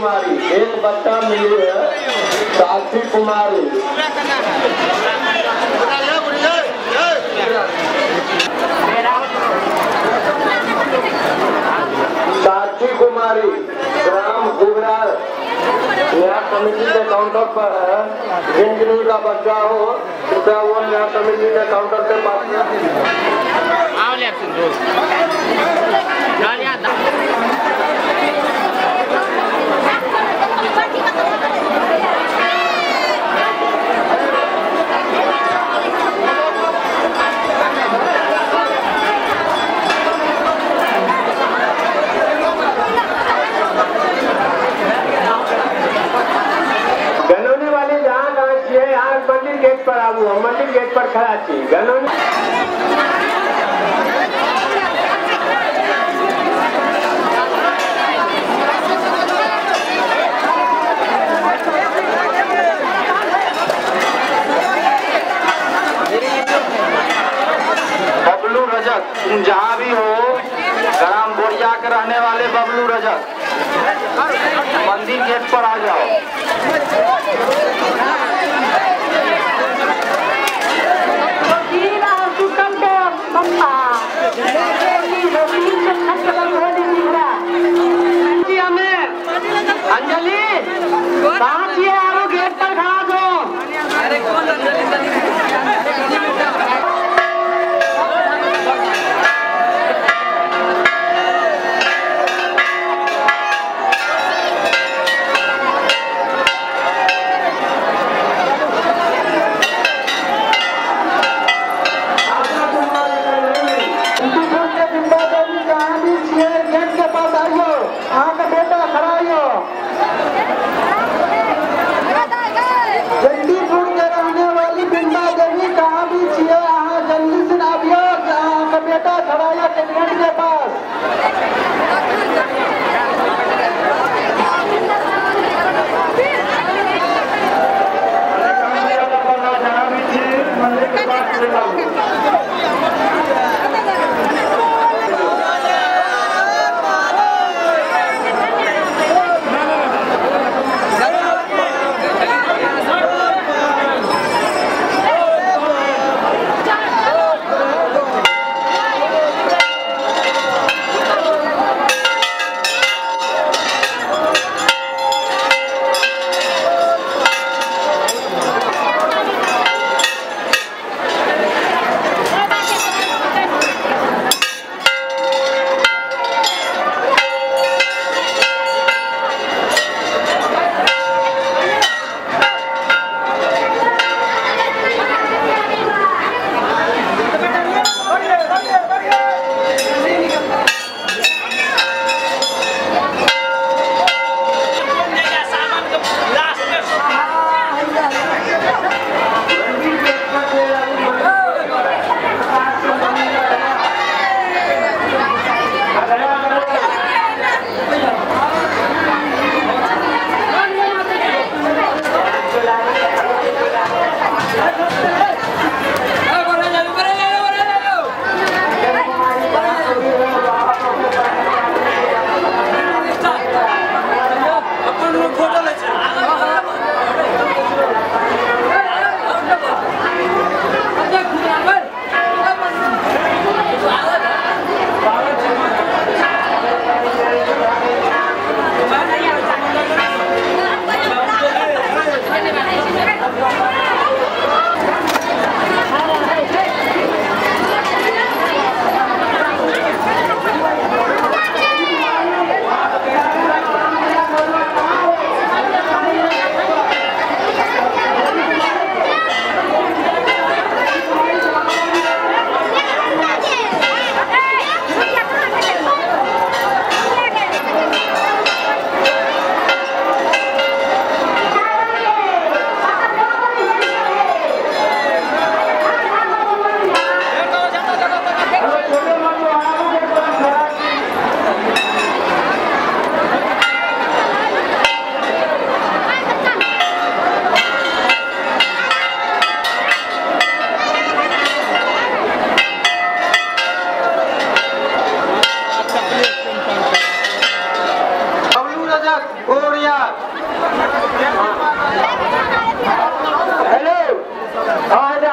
कुमारी। एक बच्चा मिली है साक्षी कुमारी। साक्षी कुमारी ग्राम उगरा न्याय कमेटी के काउंटर पर है। जिन जिन का बच्चा हो कृपया वो न्याय कमेटी के काउंटर के पास छिए यहाँ मंदिर गेट पर मंदिर गेट पर खड़ा छी। गनौनी बबलू रजक तुम जहाँ भी हो, ग्राम बोरिया के रहने वाले बबलू रजक मंदिर गेट पर आ जाओ। Ahora